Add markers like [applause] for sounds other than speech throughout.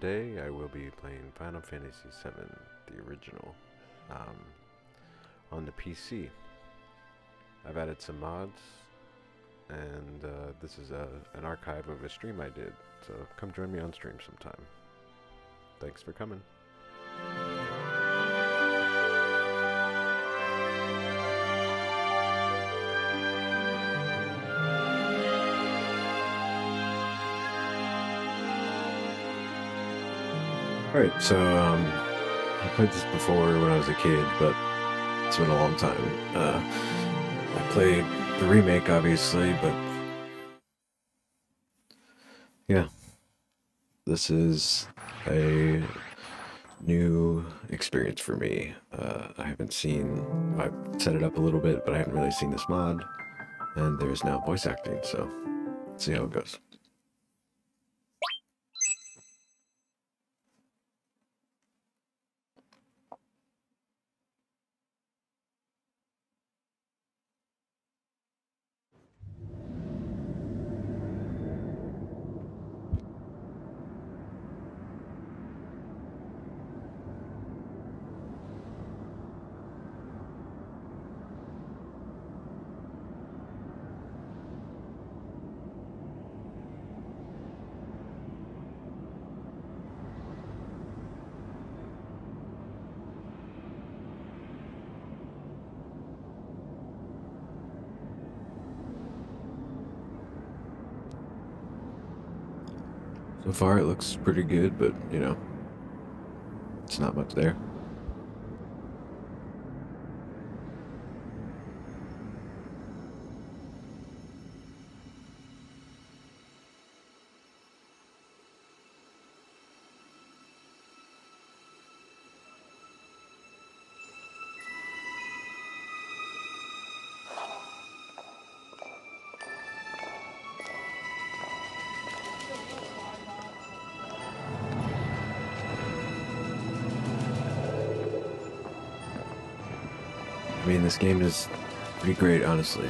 Today I will be playing Final Fantasy VII, the original, um, on the PC. I've added some mods, and uh, this is a, an archive of a stream I did, so come join me on stream sometime. Thanks for coming. Alright, so um, I played this before when I was a kid, but it's been a long time. Uh, I played the remake, obviously, but yeah, this is a new experience for me. Uh, I haven't seen, I've set it up a little bit, but I haven't really seen this mod, and there's now voice acting, so see how it goes. So far, it looks pretty good, but you know, it's not much there. This game is pretty great, honestly.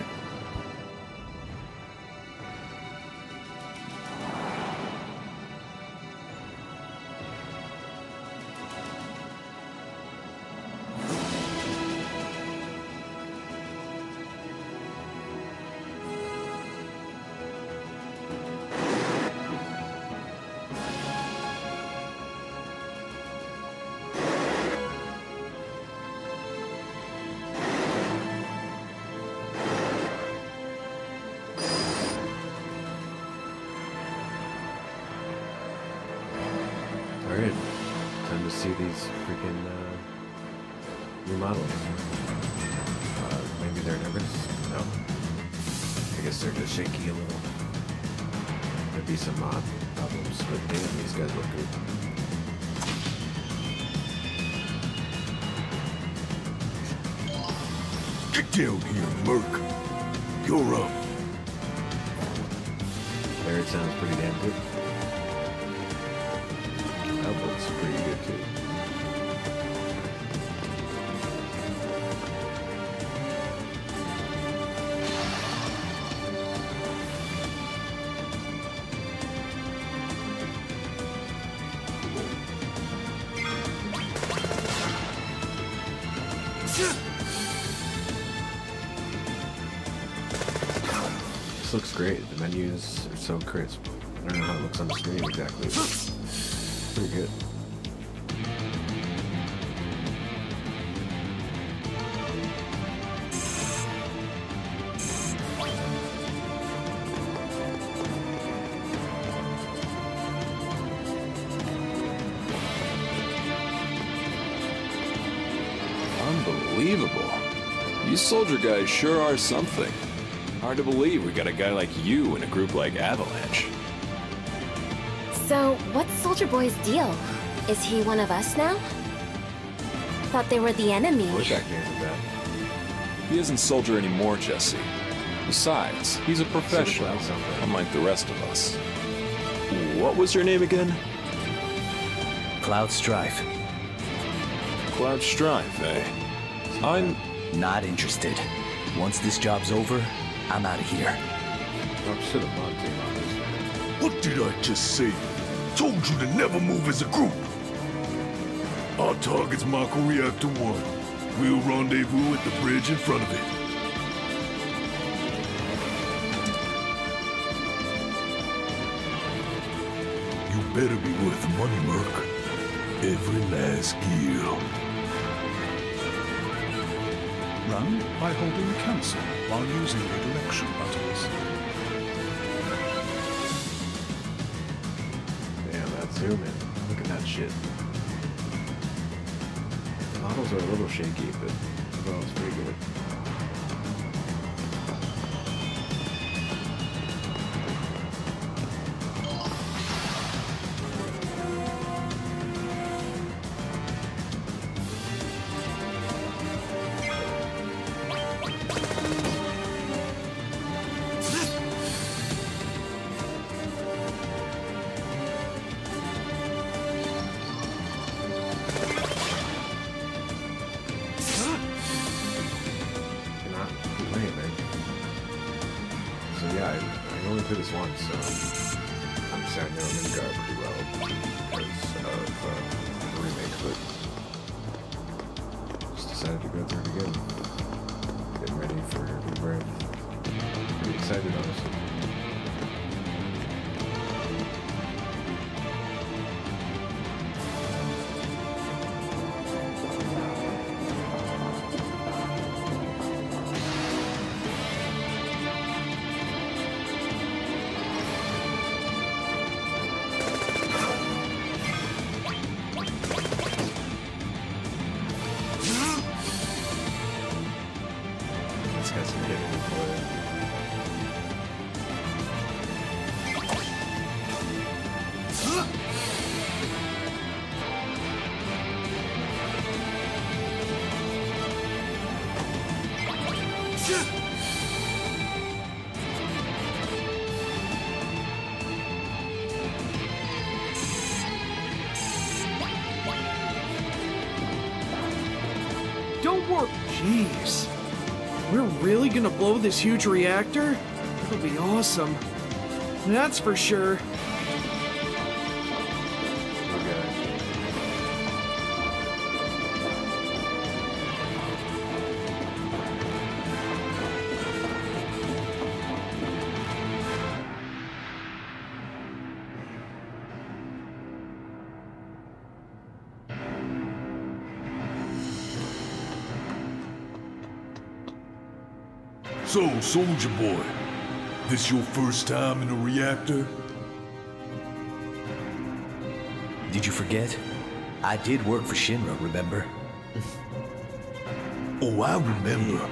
Get here, Merc. You're up. There it sounds pretty damn good. So crisp. I don't know how it looks on the screen exactly. Pretty good. Unbelievable. You soldier guys sure are something. Hard to believe we got a guy like you in a group like Avalanche. So, what's Soldier Boy's deal? Is he one of us now? Thought they were the enemy. Voice acting isn't bad. He isn't soldier anymore, Jesse. Besides, he's a professional, Cloud sound better. unlike the rest of us. What was your name again? Cloud Strife. Cloud Strife, eh? I'm... Not interested. Once this job's over, I'm out of here. Should have mod team on this. What did I just say? told you to never move as a group. Our target's Mako Reactor 1. We'll rendezvous at the bridge in front of it. You better be worth money, Merc. Every last gil. Run by holding the cancel while using the direction buttons. Damn, that zoom in. Look at that shit. The models are a little shaky, but overall it's pretty good. Gonna blow this huge reactor? It'll be awesome. That's for sure. Soldier Boy, this your first time in a reactor? Did you forget? I did work for Shinra, remember? [laughs] Oh, I remember.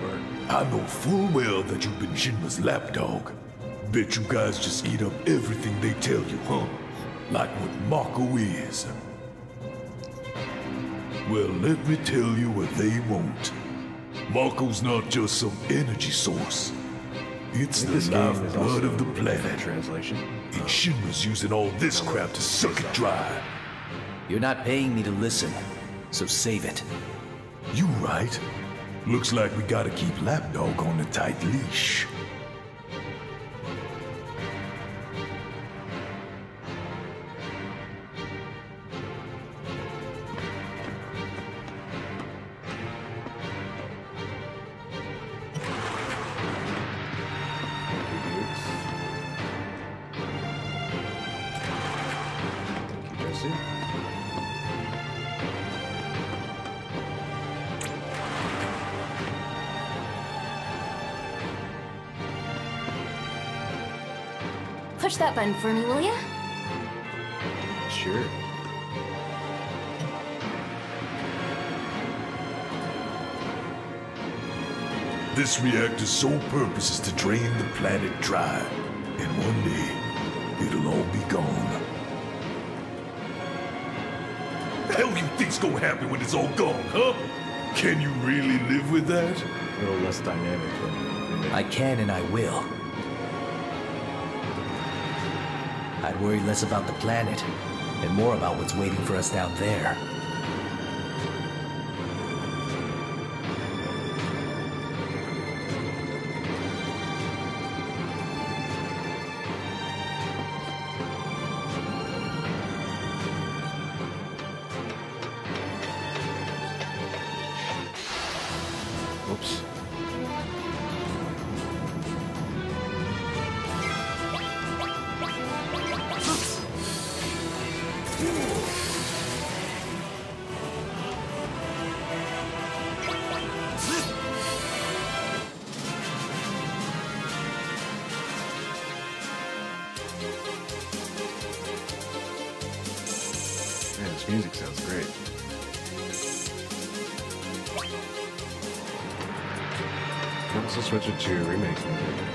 I know full well that you've been Shinra's lapdog. Bet you guys just eat up everything they tell you, huh? Like what Mako is. Well, let me tell you what they won't. Mako's not just some energy source. It's the This game is lifeblood of the planet. translation. And oh. Shinra's using all this crap to suck it dry. You're not paying me to listen, so save it. You right. Looks like we gotta keep Lapdog on a tight leash. This reactor's sole purpose is to drain the planet dry. And one day, it'll all be gone. The hell you think's gonna happen when it's all gone, huh? Can you really live with that? A little less dynamic than remake. I can and I will. I'd worry less about the planet and more about what's waiting for us down there. You can also switch it to remake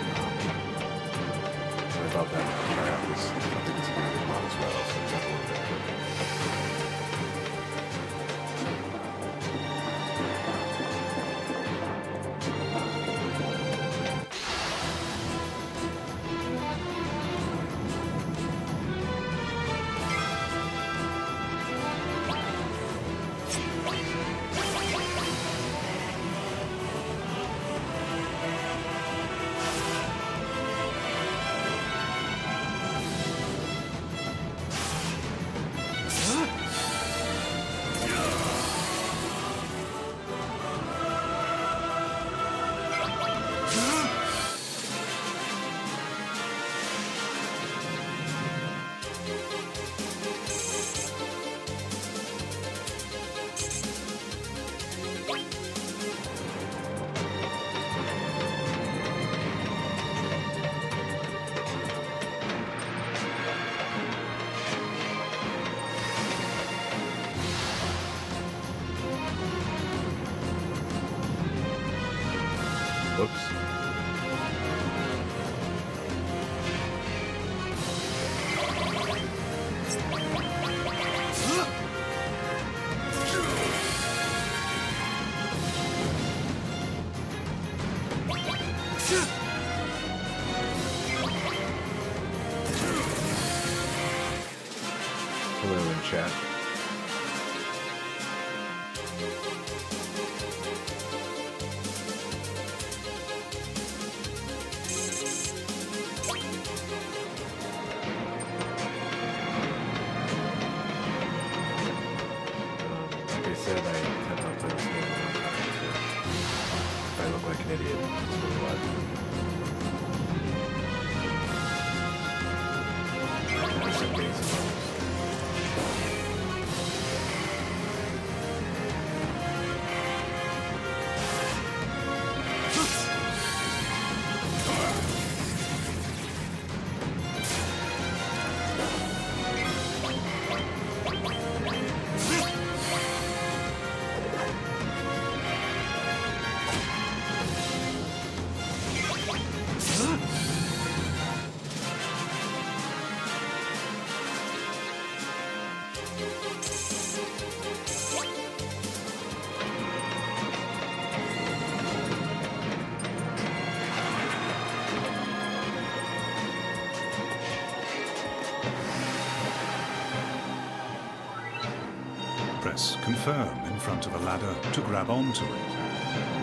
confirm in front of a ladder to grab onto it.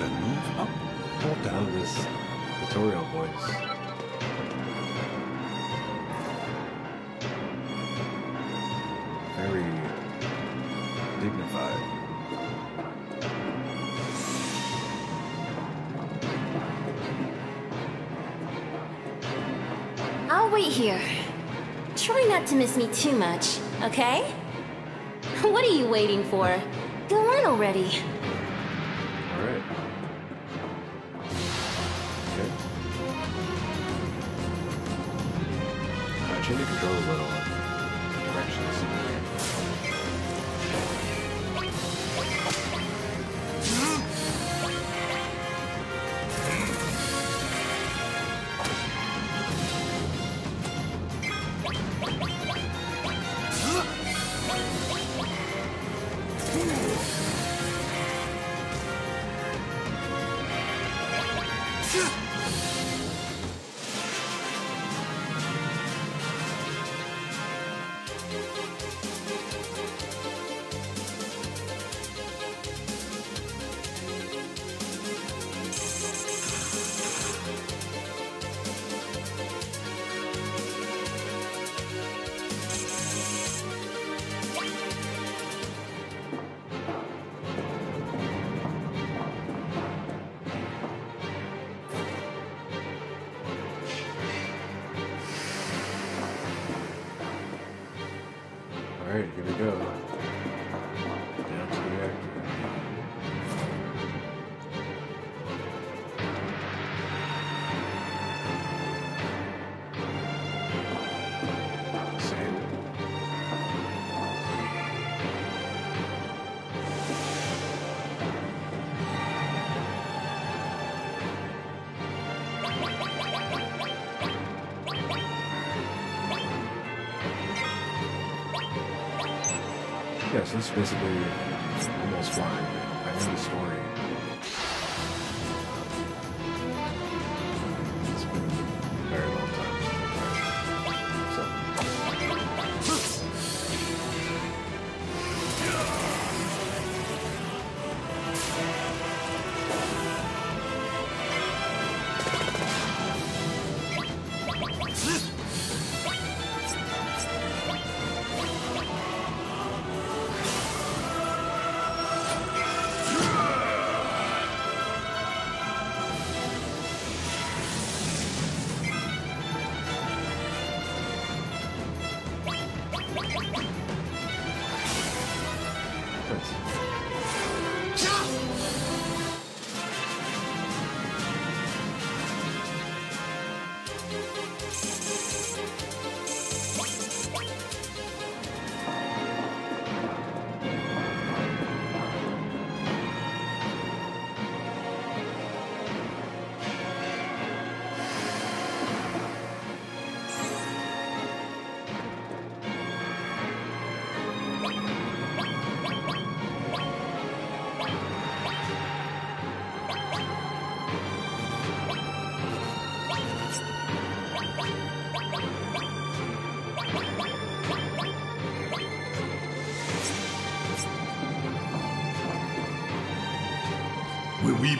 Then move up or I love down. this tutorial voice. Very dignified. I'll wait here. Try not to miss me too much, okay? What are you waiting for? Go on already. Is basically almost flying. I know the story.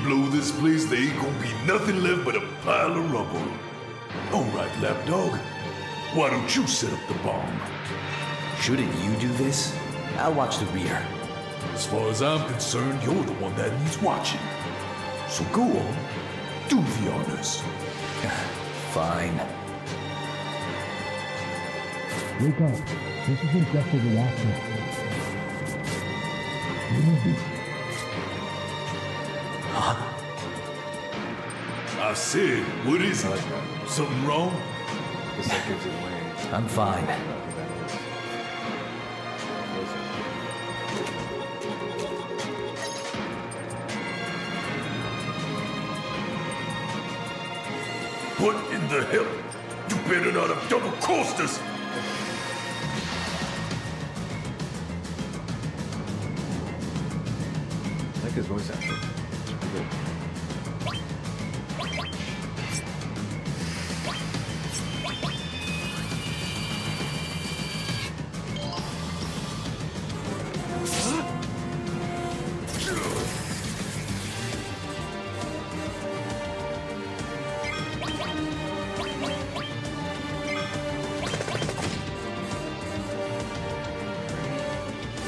Blow this place, there ain't gonna be nothing left but a pile of rubble. All right, lapdog. Why don't you set up the bomb? Shouldn't you do this? I'll watch the rear. As far as I'm concerned, you're the one that needs watching. So go on, do the honors. [laughs] Fine. Wake up. This isn't just a reaction. I said, what is it? Something wrong? This that gives it away. I'm fine. Who that is. What in the hell? You better not have double crossed us!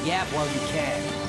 While you can.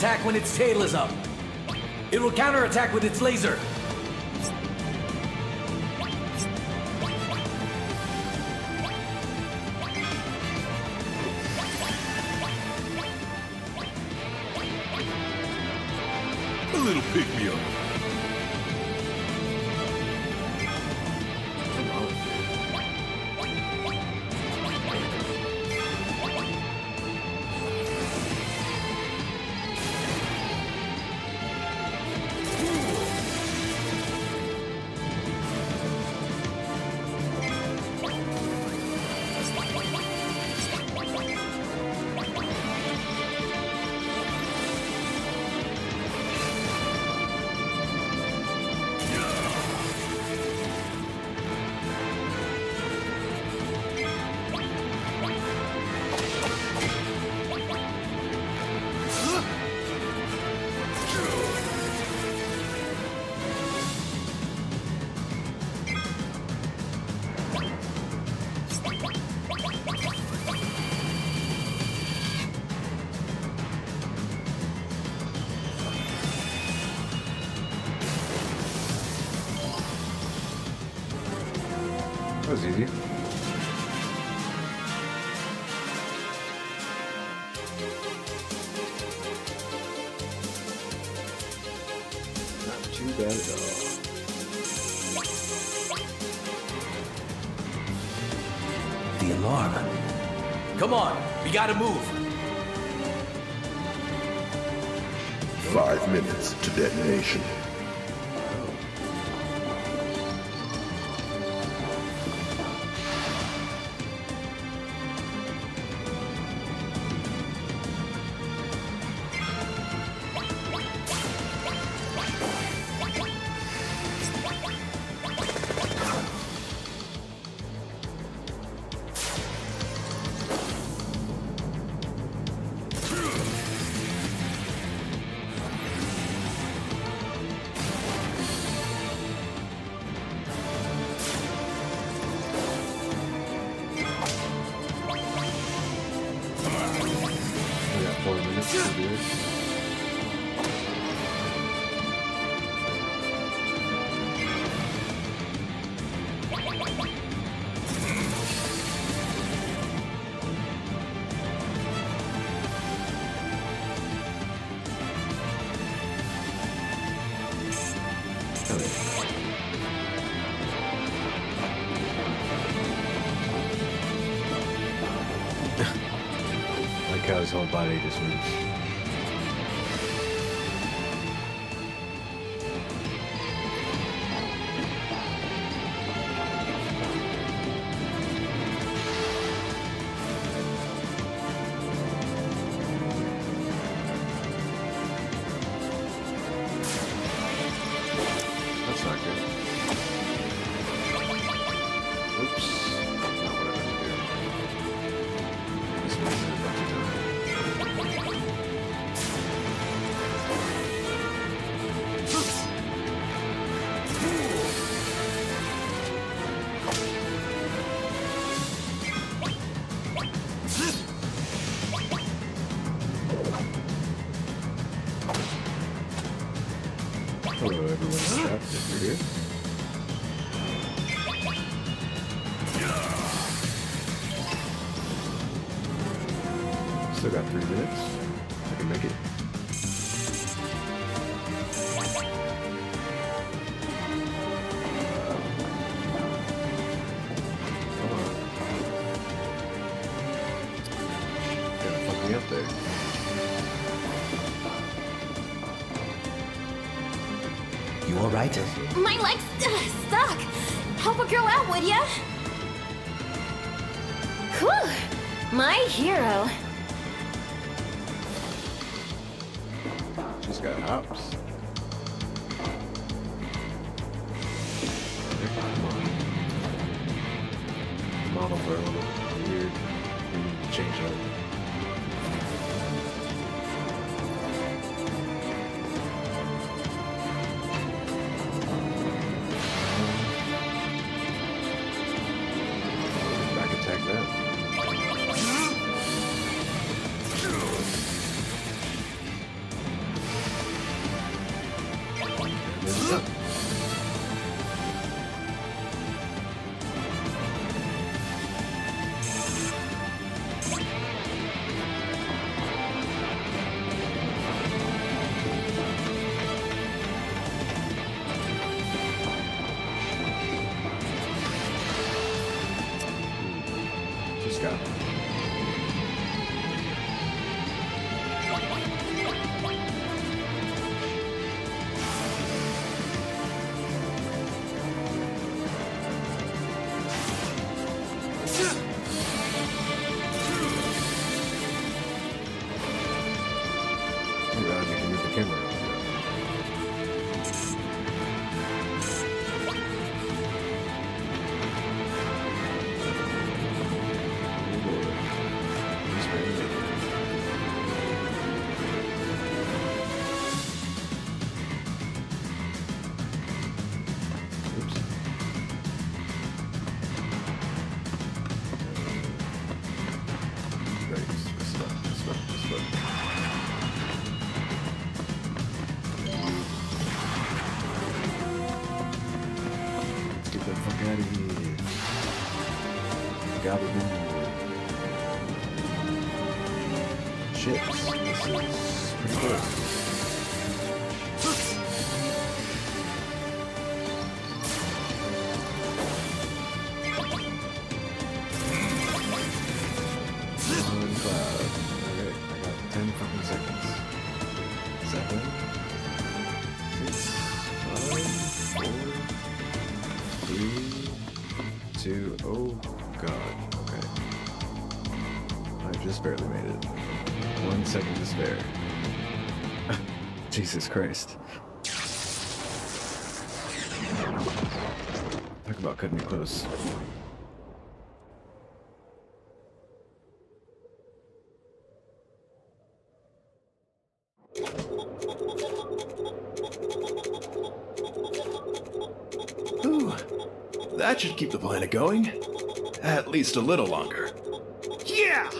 Attack when its tail is up. It will counterattack with its laser. gotta move. whole body just moves. Jesus. My leg's st stuck. Help a girl out, would ya? Whew! My hero. She's got hops. Model for a little weird change up. Jesus Christ. Talk about cutting it close. Ooh, that should keep the planet going. At least a little longer. Yeah!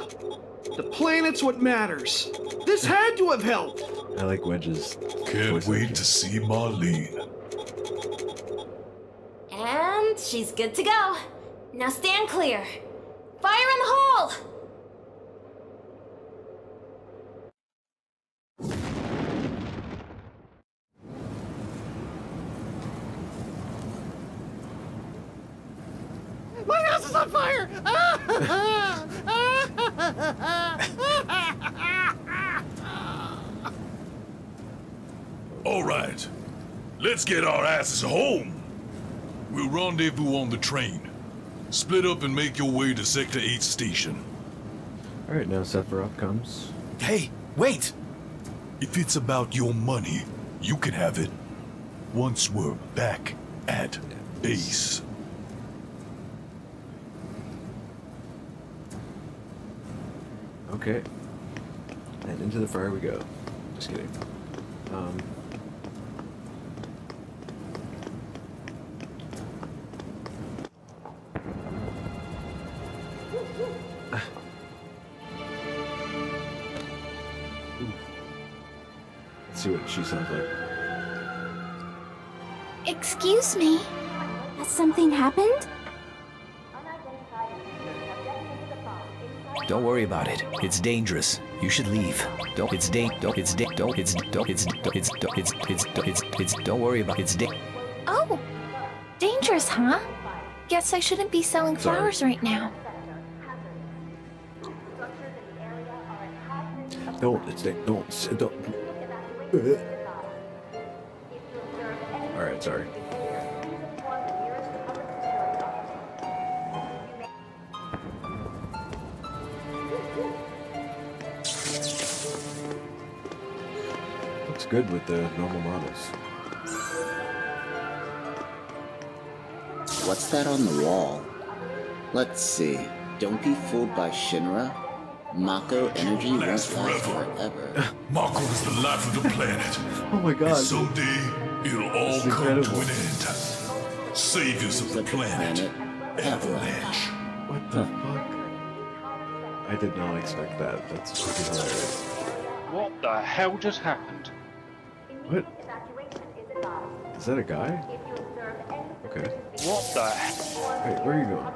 The planet's what matters. This had to have helped. I like Wedge's. Can't voice wait acting. to see Marlene. And she's good to go. Now stand clear. Fire in the hole! My house is on fire! [laughs] [laughs] All right, let's get our asses home. We'll rendezvous on the train. Split up and make your way to Sector 8 station. Alright, now Sephiroth comes. Hey, wait! If it's about your money, you can have it. Once we're back at base. Okay. And into the fire we go. Just kidding. Um. Don't worry about it. It's dangerous. You should leave. Don't. It's dang. Don't. It's dang. Don't. It's. Don't. It's. Don't. It's. Don't. It's. It's. Don't. It's. It's. Don't worry about. it. It's dang. Oh, dangerous, huh? Guess I shouldn't be selling Sorry. flowers right now. Don't, it's don't, don't. Alright, sorry. Looks good with the normal models. What's that on the wall? Let's see. Don't be fooled by Shinra. Mako energy won't last forever. [laughs] Mako is the life of the planet. [laughs] Oh my god. And someday, it'll all This is come to an end. Saviors of the planet. Avalanche. What the fuck? I did not expect that. That's fucking hilarious. What the hell just happened? What? Is that a guy? Okay. What the hell? Wait, where are you going?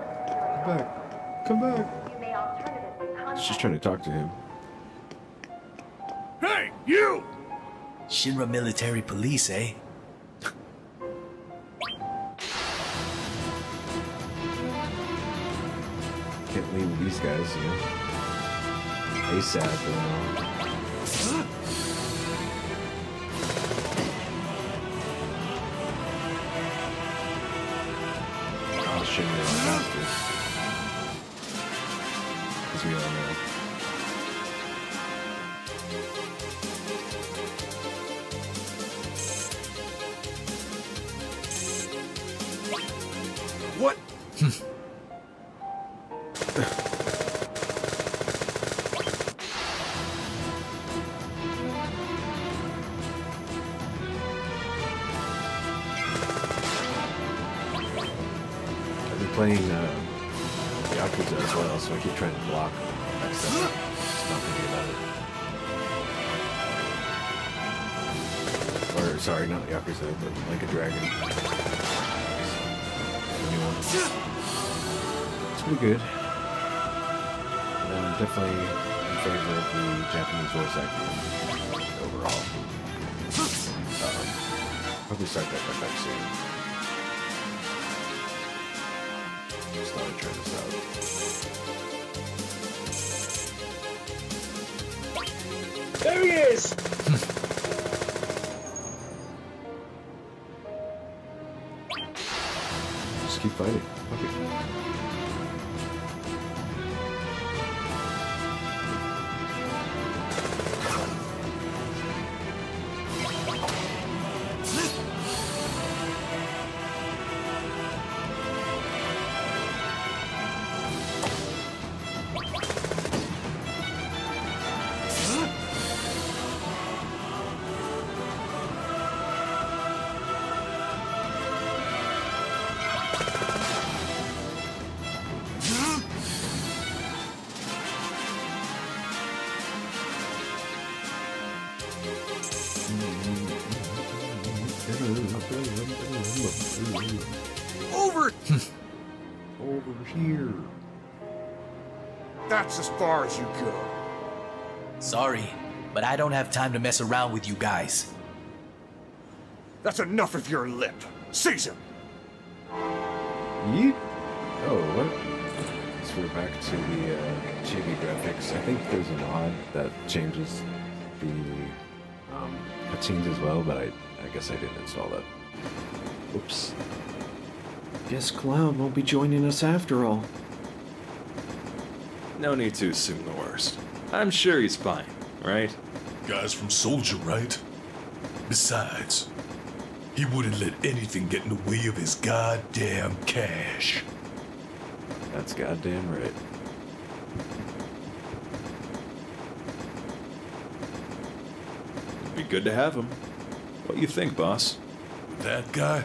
Come back. Come back. She's trying to talk to him. Hey, you! Shinra military police, eh? Can't leave these guys, you know. ASAP going Yakuza as well, so I keep trying to block. Just not thinking about it. Or, sorry, not Yakuza, but like a dragon. It's pretty good. I'm definitely in favor of the Japanese voice acting overall. Um, probably start that back soon. Just thought I'd try this out. There he is! Just keep fighting. Okay. That's as far as you go. Sorry, but I don't have time to mess around with you guys. That's enough of your lip. Seize him! Yeet. Oh, what? So we're back to the uh, chibi graphics. I think there's a mod that changes the um, cutscenes as well, but I, I guess I didn't install that. Oops. Guess Cloud won't be joining us after all. No need to assume the worst. I'm sure he's fine, right? Guys from Soldier, right? Besides, he wouldn't let anything get in the way of his goddamn cash. That's goddamn right. It'd be good to have him. What you think, boss? That guy?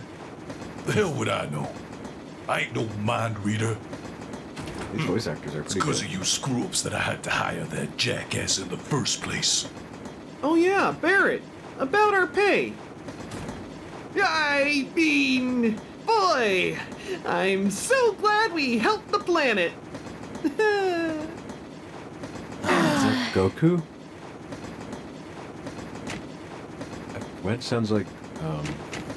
The hell would I know? I ain't no mind reader. These voice actors are It's pretty because of you screw-ups that I had to hire that jackass in the first place. Oh yeah, Barret, about our pay. I mean, boy, I'm so glad we helped the planet. Is that Goku? Wedge sounds like um,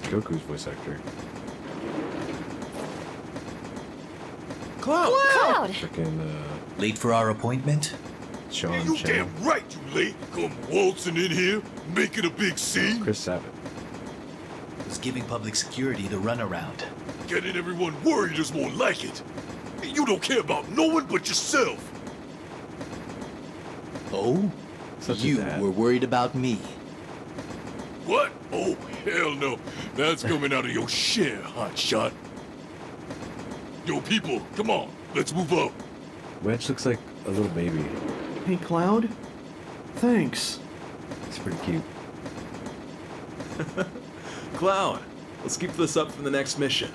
Goku's voice actor. Cloud! Cloud! Freaking uh, Late for our appointment? Sean You Chen. damn right you late. Come waltzing in here, making a big scene, Chris Sabat. Was giving public security the runaround. getting everyone worried is more like it. You don't care about no one but yourself. Oh? Such you were worried about me. What? Oh, hell no. That's coming out of your share, hotshot. Yo, people, come on. Let's move up. Wedge looks like a little baby. Hey, Cloud. Thanks. He's pretty cute. [laughs] Cloud, let's keep this up for the next mission.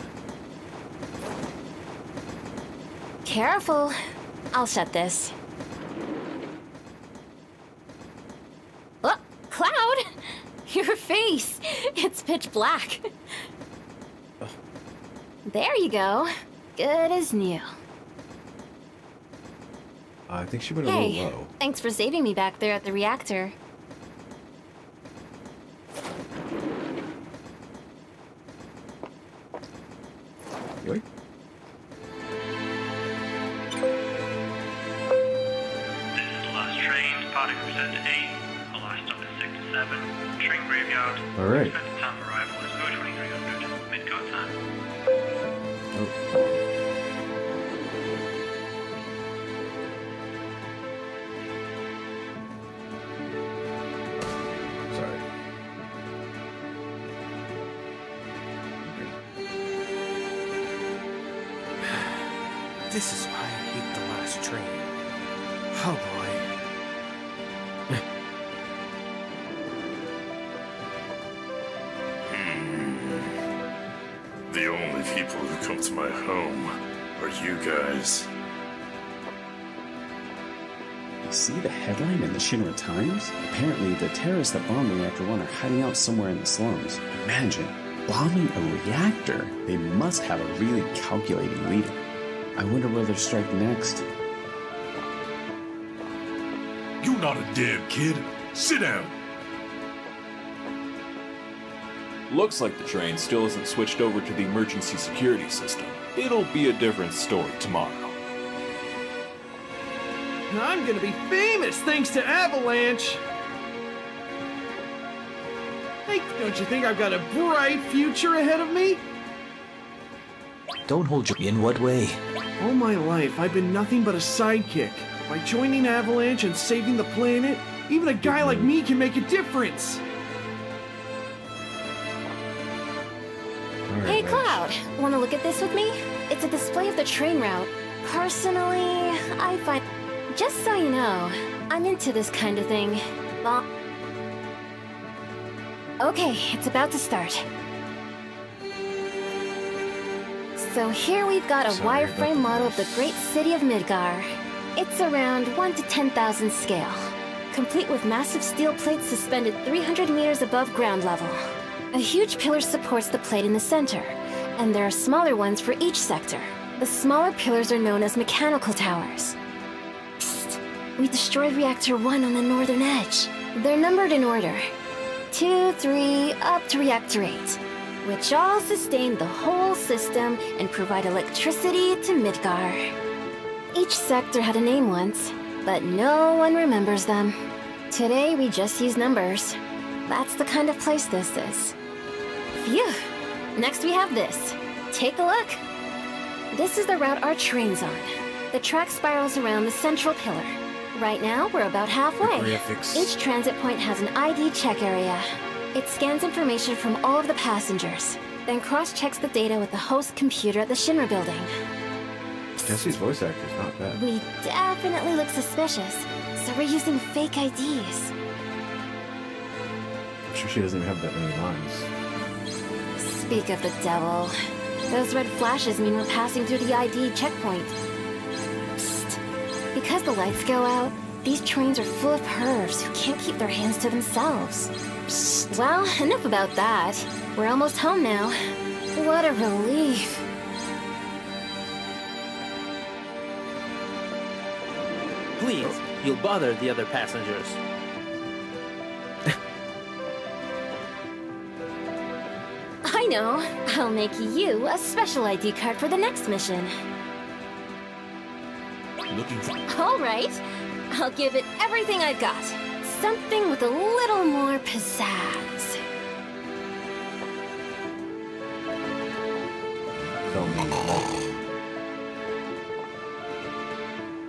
Careful. I'll shut this. Oh, Cloud! [laughs] Your face! [laughs] It's pitch black. There you go. Good as new. I think she went a Hey, little low. thanks for saving me back there at the reactor. See the headline in the Shinra Times? Apparently, the terrorists that bombed the Reactor 1 are hiding out somewhere in the slums. Imagine, bombing a reactor. They must have a really calculating leader. I wonder where they'll strike next. You're not a damn kid. Sit down. Looks like the train still isn't switched over to the emergency security system. It'll be a different story tomorrow. I'm gonna be famous thanks to Avalanche! Hey, don't you think I've got a bright future ahead of me? Don't hold your. In what way? All my life, I've been nothing but a sidekick. By joining Avalanche and saving the planet, even a guy like me can make a difference! Hey, Cloud, want to look at this with me? It's a display of the train route. Personally, I find. Just so you know, I'm into this kind of thing. Well. Okay, it's about to start. So here we've got a wireframe model of the great city of Midgar. It's around 1 to 10,000 scale, complete with massive steel plates suspended 300 meters above ground level. A huge pillar supports the plate in the center, and there are smaller ones for each sector. The smaller pillars are known as mechanical towers. We destroyed Reactor 1 on the northern edge. They're numbered in order 2, 3, up to Reactor 8, which all sustain the whole system and provide electricity to Midgar. Each sector had a name once, but no one remembers them. Today we just use numbers. That's the kind of place this is. Phew! Next we have this. Take a look. This is the route our train's on. The track spirals around the central pillar. Right now, we're about halfway. Each transit point has an ID check area. It scans information from all of the passengers, then cross-checks the data with the host computer at the Shinra building. Jesse's voice actor's not bad. We definitely look suspicious, so we're using fake IDs. I'm sure she doesn't even have that many lines. Speak of the devil. Those red flashes mean we're passing through the ID checkpoint. Psst. Because the lights go out, these trains are full of pervs who can't keep their hands to themselves. Psst. Well, enough about that. We're almost home now. What a relief. Please, you'll bother the other passengers. [laughs] I know. I'll make you a special ID card for the next mission. Looking for. All right. I'll give it everything I've got. Something with a little more pizzazz.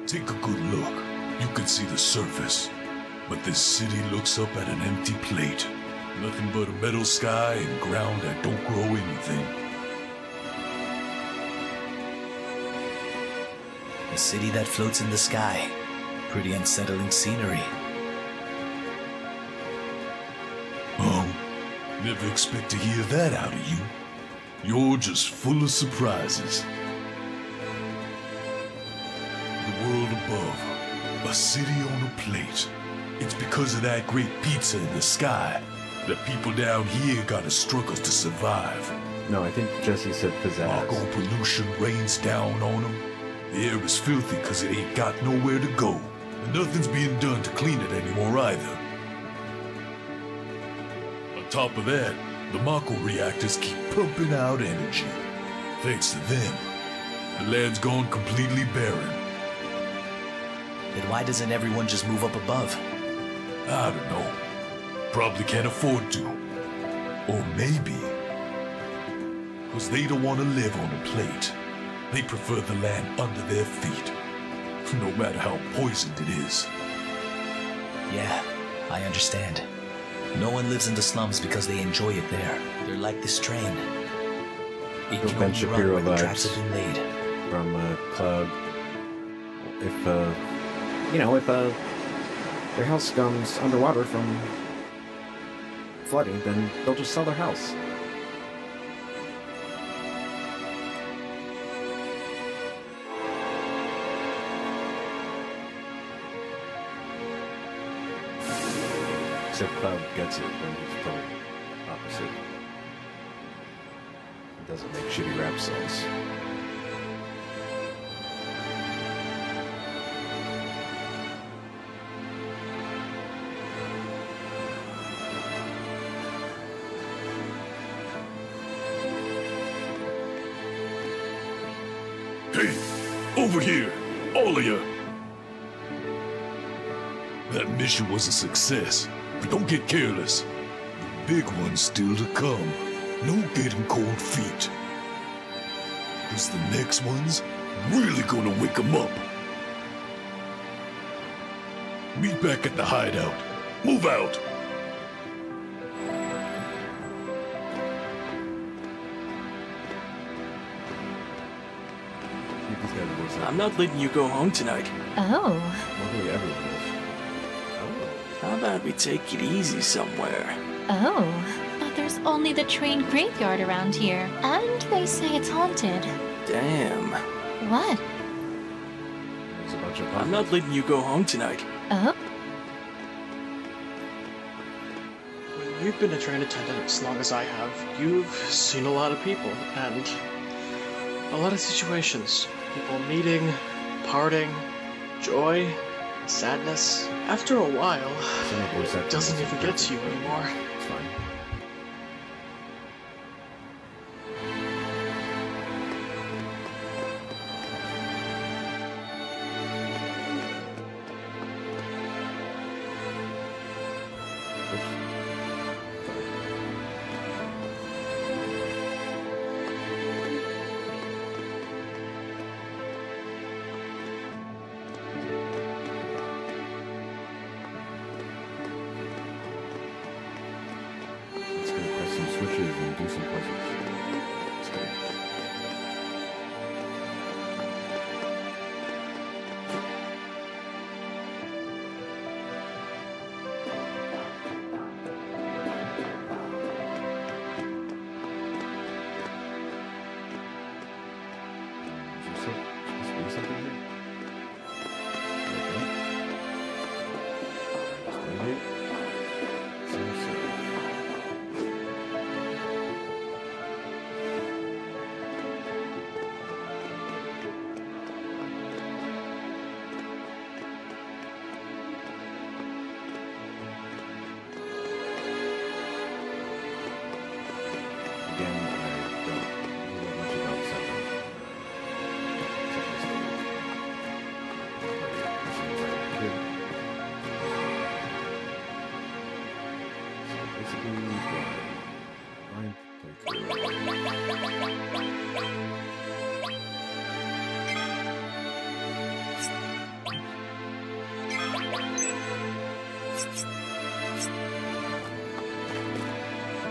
Take a good look. You can see the surface. But this city looks up at an empty plate. Nothing but a metal sky and ground that don't grow anything. A city that floats in the sky. Pretty unsettling scenery. Oh, never expect to hear that out of you. You're just full of surprises. The world above, a city on a plate. It's because of that great pizza in the sky that people down here gotta struggle to survive. No, I think Jesse said pizzazz. Mako pollution rains down on them. The air is filthy because it ain't got nowhere to go. And nothing's being done to clean it anymore either. On top of that, the Mako reactors keep pumping out energy. Thanks to them, the land's gone completely barren. Then why doesn't everyone just move up above? I don't know. Probably can't afford to. Or maybe. Because they don't want to live on a plate. They prefer the land under their feet. No matter how poisoned it is. Yeah, I understand. No one lives in the slums because they enjoy it there. They're like this train. It can Ben only run Shapiro the tracks have been laid. from uh, Cloud. If, uh, you know, if uh, their house comes underwater from flooding, then they'll just sell their house. Except Cloud gets it when he's told opposite. It doesn't make shitty rap songs. Hey, over here, all of you. That mission was a success but don't get careless. The big one's still to come. No getting cold feet. Because the next one's really gonna wake wake 'em up. Meet back at the hideout. Move out! Keep these guys voice I'm not letting you go home tonight. Oh. About we take it easy somewhere? Oh. But there's only the train graveyard around here. And they say it's haunted. Damn. What? There's a bunch of I'm not letting you go home tonight. Oh? When you've been a train attendant as long as I have, you've seen a lot of people and a lot of situations. People meeting, parting, joy, sadness. After a while, it doesn't even get to you anymore.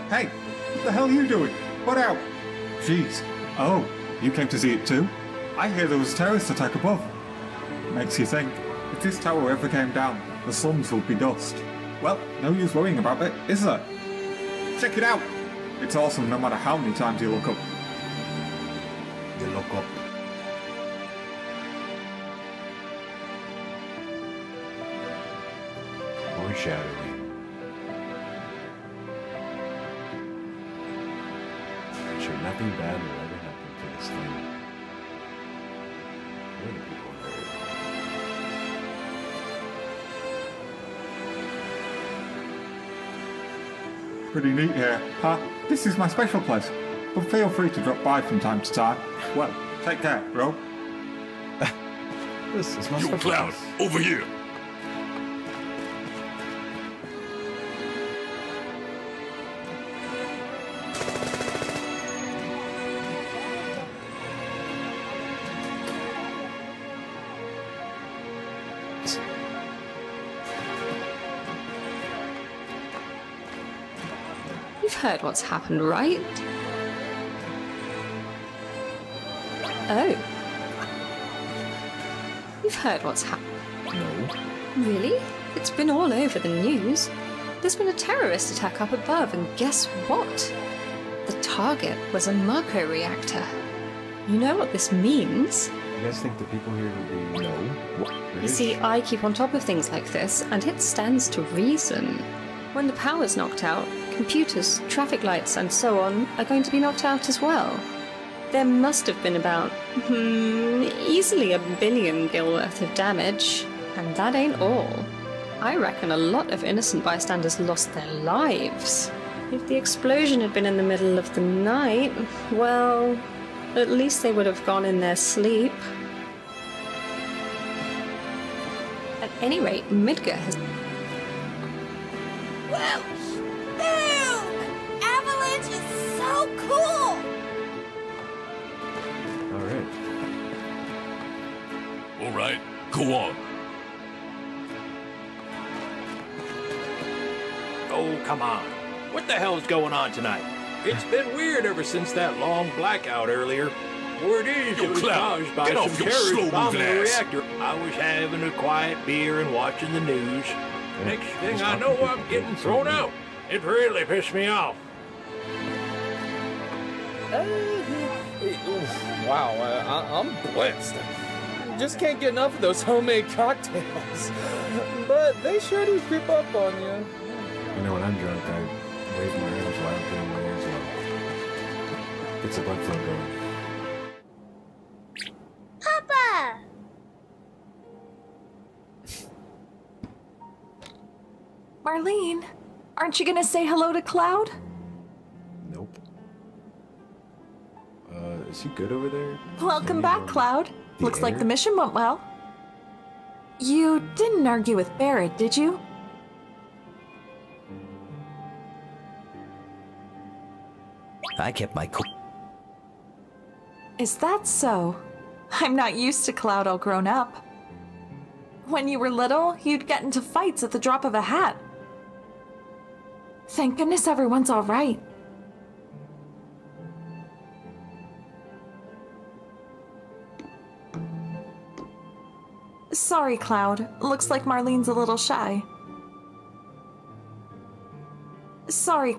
Hey, what the hell are you doing? What out? Jeez. Oh, you came to see it too? I hear there was a terrorist attack above. Makes you think, if this tower ever came down, the slums would be dust. Well, no use worrying about it, is there? Check it out! It's awesome no matter how many times you look up. You look up. Foreshadowing. Nothing bad will ever happen to this thing. What are people hurt? Pretty neat here, huh? This is my special place. But feel free to drop by from time to time. Well, take care, bro. [laughs] This is my You special clown, place. over here! Heard what's happened, right? Oh. You've heard what's happened. No. Really? It's been all over the news. There's been a terrorist attack up above, and guess what? The target was a Mako reactor. You know what this means? You guys think the people here would be no? What? You see, I keep on top of things like this, and it stands to reason. When the power's knocked out, computers, traffic lights, and so on are going to be knocked out as well. There must have been about, hmm, easily a billion gil worth of damage. And that ain't all. I reckon a lot of innocent bystanders lost their lives. If the explosion had been in the middle of the night, well, At least they would have gone in their sleep. At any rate, Midgar has. Go on. Oh, come on. What the hell's going on tonight? It's been weird ever since that long blackout earlier. Word is Yo, it was Cloud, caused by some off your terrorist slow-moving bombing the reactor. I was having a quiet beer and watching the news. Next thing I know, I'm getting thrown out. It really pissed me off. Wow, uh, I, I'm blitzed. Just can't get enough of those homemade cocktails. But they sure do creep up on you. You know, when I'm drunk, I wave my arms wildly in my ears and gets the blood flow going. Papa! Marlene, aren't you gonna say hello to Cloud? Nope. Uh, is he good over there? Welcome back, Cloud. Looks like the mission went well. You didn't argue with Barret, did you? I kept my cool. Is that so? I'm not used to Cloud all grown up. When you were little, you'd get into fights at the drop of a hat. Thank goodness everyone's all Sorry, Cloud. Looks like Marlene's a little shy. Sorry.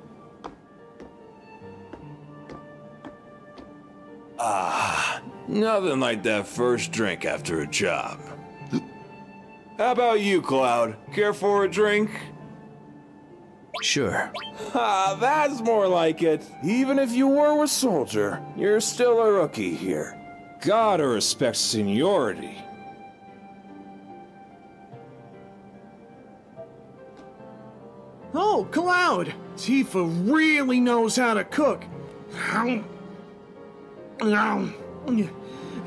Ah, nothing like that first drink after a job. How about you, Cloud? Care for a drink? Sure. Ah, that's more like it. Even if you were a soldier, you're still a rookie here. Gotta respect seniority. Oh, Cloud! Tifa really knows how to cook.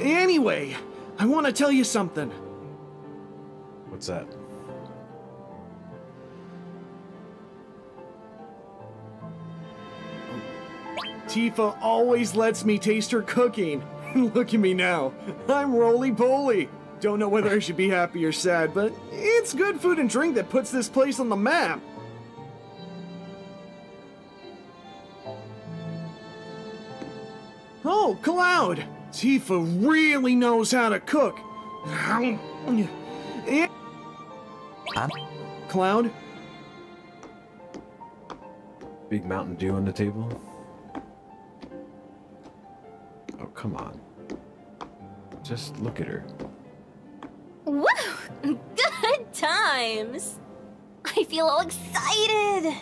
Anyway, I want to tell you something. What's that? Tifa always lets me taste her cooking. [laughs] Look at me now. I'm roly poly. Don't know whether I should be happy or sad, but it's good food and drink that puts this place on the map. Oh, Cloud! Tifa really knows how to cook. Eh, I'm Cloud? Big Mountain Dew on the table? Oh, come on. Just look at her. Woo! Good times! I feel all excited!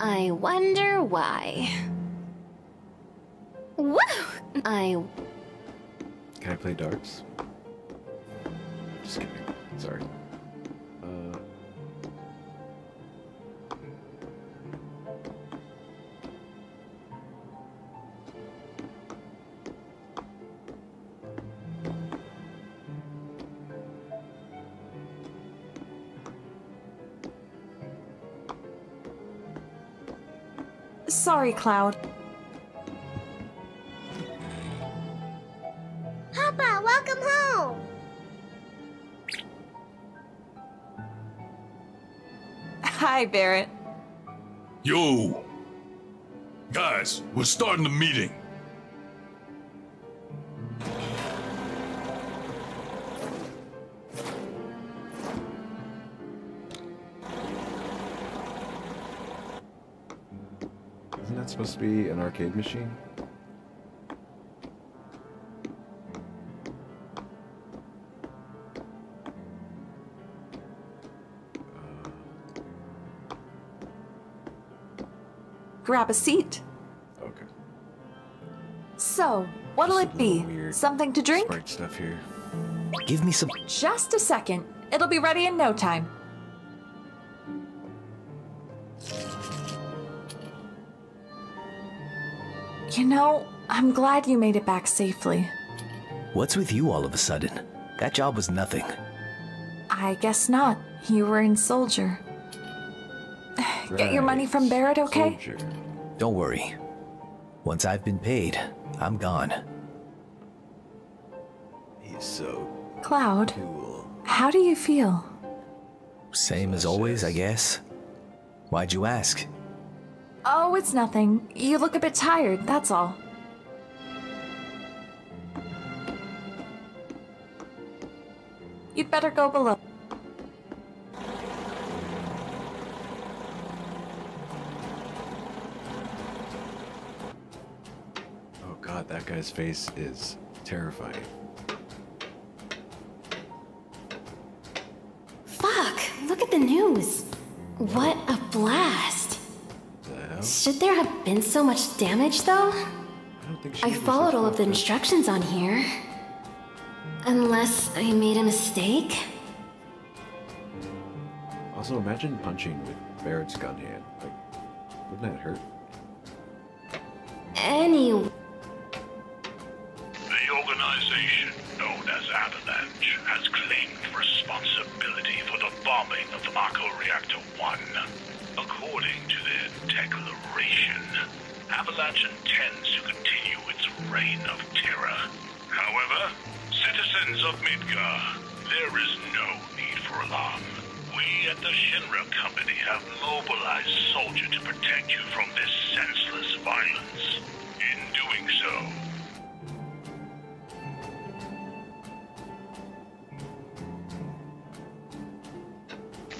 I wonder why. Woo! I. Can I play darts? Just kidding. Sorry. Uh, Sorry, Cloud. Hi, Barret. Yo! Guys, we're starting the meeting. isn't that supposed to be an arcade machine? Grab a seat. Okay. So, what'll it be? Something to drink? Sprite stuff here. Give me some. Just a second. It'll be ready in no time. You know, I'm glad you made it back safely. What's with you all of a sudden? That job was nothing. I guess not. You were in Soldier. [sighs] Get your money from Barret, okay? Don't worry. Once I've been paid, I'm gone. He's so Cloud, cool. how do you feel? Same as always, I guess. Why'd you ask? Oh, it's nothing. You look a bit tired, that's all. You'd better go below. That guy's face is terrifying. Fuck! Look at the news. What a blast. Should there have been so much damage, though? I followed all of the instructions on here. Unless I made a mistake? Also, imagine punching with Barret's gun hand. Like, wouldn't that hurt? Anyway. Avalanche intends to continue its reign of terror. However, citizens of Midgar, there is no need for alarm. We at the Shinra Company have mobilized Soldier to protect you from this senseless violence. In doing so,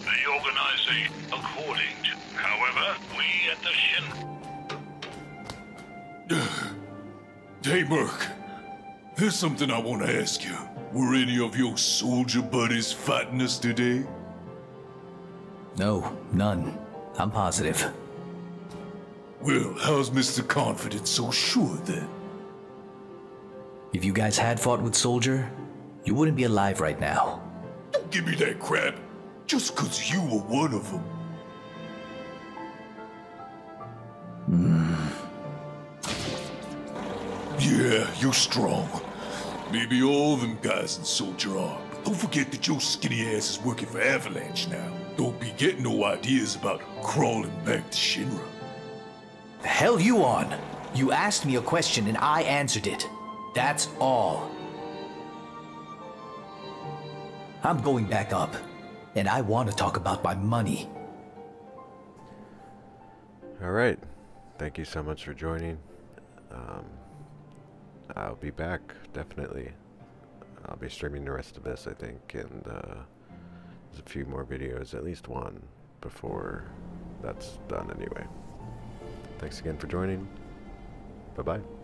the organization, according to, however, we at the Shinra. [sighs] Hey, Merc. There's something I want to ask you. Were any of your soldier buddies fighting us today? No, none. I'm positive. Well, how's Mr. Confident so sure then? If you guys had fought with Soldier, you wouldn't be alive right now. Don't give me that crap. Just 'cause you were one of them. Hmm. Yeah, you're strong. Maybe all them guys in Soldier are. But don't forget that your skinny ass is working for Avalanche now. Don't be getting no ideas about crawling back to Shinra. The hell you on? You asked me a question and I answered it. That's all. I'm going back up, and I want to talk about my money. Alright. Thank you so much for joining. Um, I'll be back, definitely. I'll be streaming the rest of this, I think, and uh, there's a few more videos, at least one, before that's done anyway. Thanks again for joining. Bye-bye.